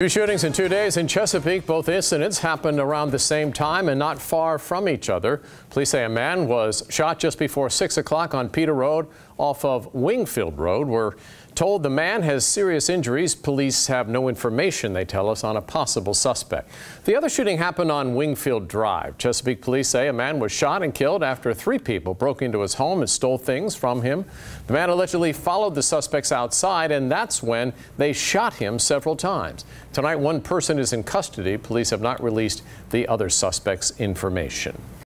Two shootings in two days in Chesapeake. Both incidents happened around the same time and not far from each other. Police say a man was shot just before 6 o'clock on Peter Road off of Wingfield Road. We're told the man has serious injuries. Police have no information, they tell us, on a possible suspect. The other shooting happened on Wingfield Drive. Chesapeake police say a man was shot and killed after three people broke into his home and stole things from him. The man allegedly followed the suspects outside, and that's when they shot him several times. Tonight, one person is in custody. Police have not released the other suspect's information.